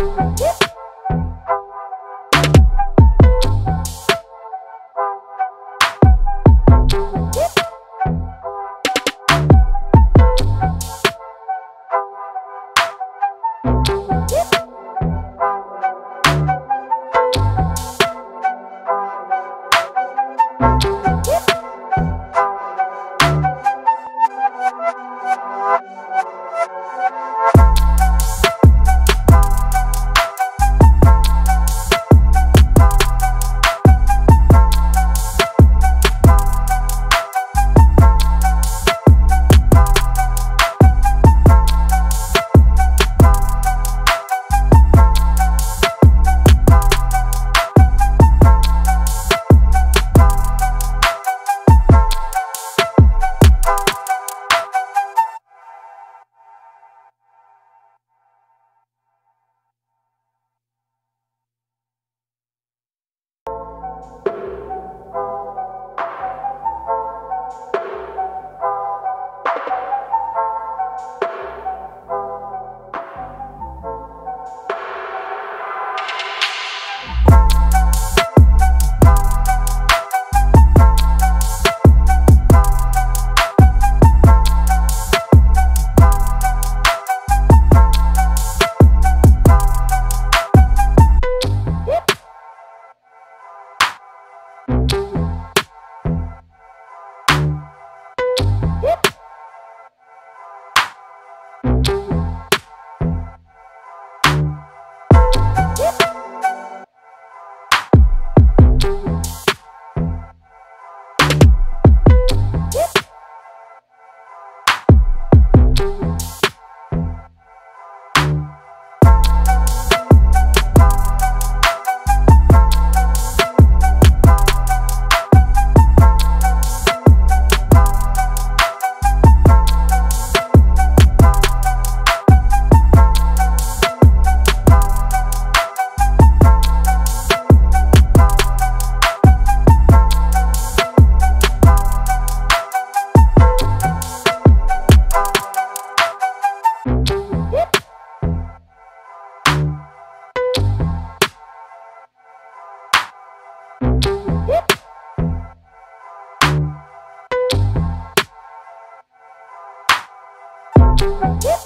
Uhum. Thank